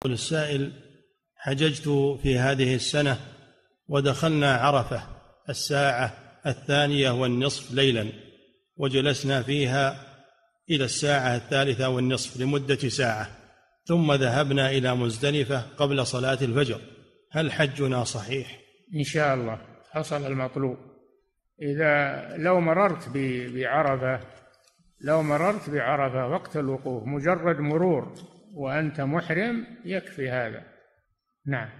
يقول السائل حججت في هذه السنة ودخلنا عرفة الساعة الثانية والنصف ليلا وجلسنا فيها إلى الساعة الثالثة والنصف لمدة ساعة ثم ذهبنا إلى مزدلفة قبل صلاة الفجر. هل حجنا صحيح؟ إن شاء الله. حصل المطلوب. إذا لو مررت بعرفة لو مررت بعرفة وقت الوقوف مجرد مرور وأنت محرم يكفي هذا. نعم.